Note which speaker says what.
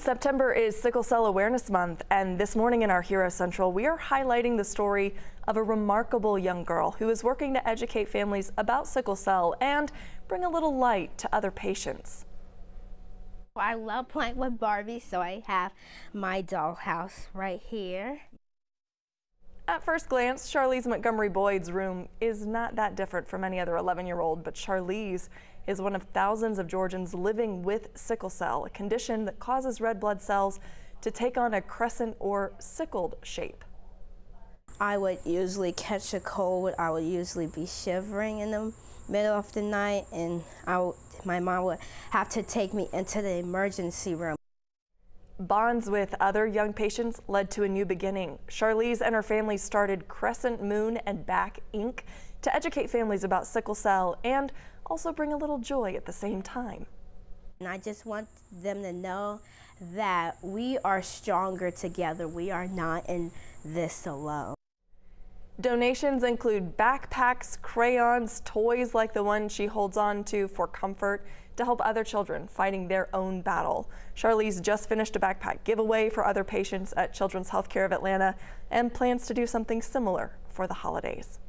Speaker 1: September is Sickle Cell Awareness Month, and this morning in our Hero Central, we are highlighting the story of a remarkable young girl who is working to educate families about sickle cell and bring a little light to other patients.
Speaker 2: I love playing with Barbie, so I have my dollhouse right here.
Speaker 1: At first glance, Charlize Montgomery Boyd's room is not that different from any other 11 year old, but Charlize is one of thousands of Georgians living with sickle cell, a condition that causes red blood cells to take on a crescent or sickled shape.
Speaker 2: I would usually catch a cold. I would usually be shivering in the middle of the night, and I my mom would have to take me into the emergency room.
Speaker 1: Bonds with other young patients led to a new beginning. Charlize and her family started Crescent Moon and Back Inc. to educate families about sickle cell and also bring a little joy at the same time.
Speaker 2: And I just want them to know that we are stronger together. We are not in this alone.
Speaker 1: Donations include backpacks, crayons, toys like the one she holds on to for comfort to help other children fighting their own battle. Charlize just finished a backpack giveaway for other patients at Children's Healthcare of Atlanta and plans to do something similar for the holidays.